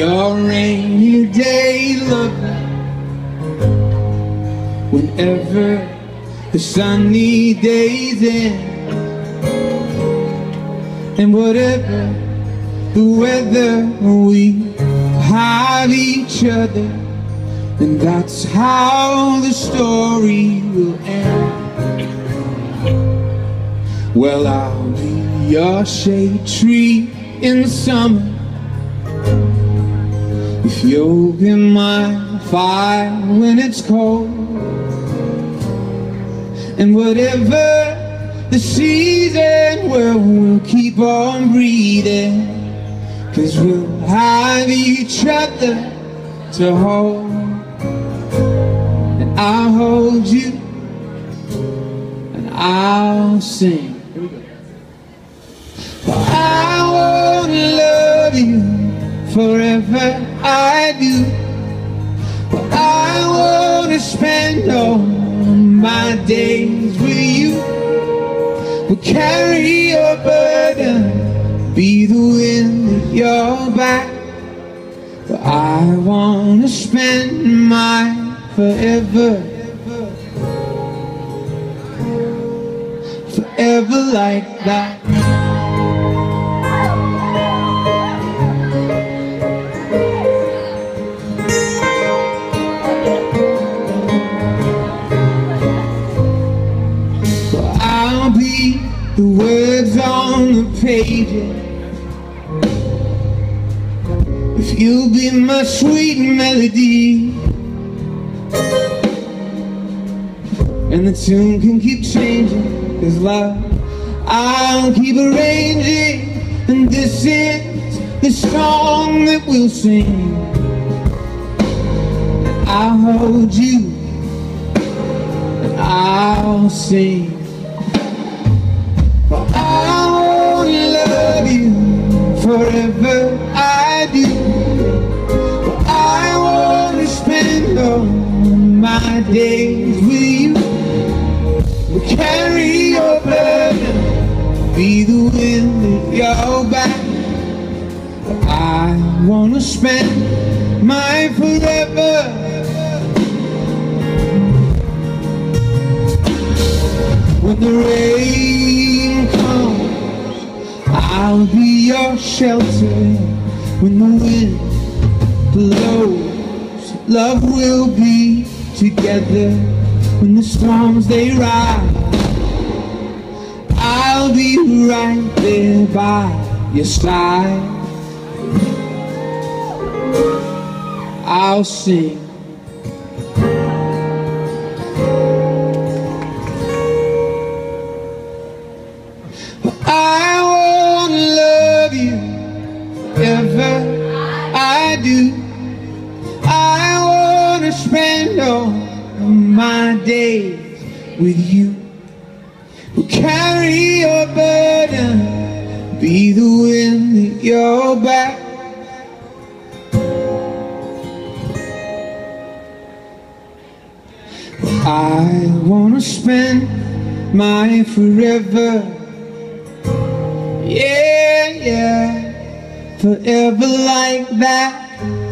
your rainy day look Whenever the sunny days end. And whatever the weather we have each other. And that's how the story will end. Well, I'll be your shade tree in summer. If you'll be my fire when it's cold. And whatever the season, well, we'll keep on breathing. Cause we'll have each other to hold. And I'll hold you. And I'll sing. I wanna love you forever. I do. I wanna spend all my days with you. We'll carry your burden, be the wind at your back. But I wanna spend my forever. Forever like that. The words on the pages. If you'll be my sweet melody. And the tune can keep changing, cause love, I'll keep arranging. And this is the song that we'll sing. I'll hold you and I'll sing. Forever. I do. I wanna spend all my days with you. We'll carry your burden, be the wind at your back. I wanna spend my forever. When the rain I'll be your shelter. When the wind blows, love will be together. When the storms they rise, I'll be right there by your side. I'll sing. I do. I wanna spend all my days with you. We'll carry your burden, be the wind at your back. I wanna spend my forever. Yeah, yeah, forever like that.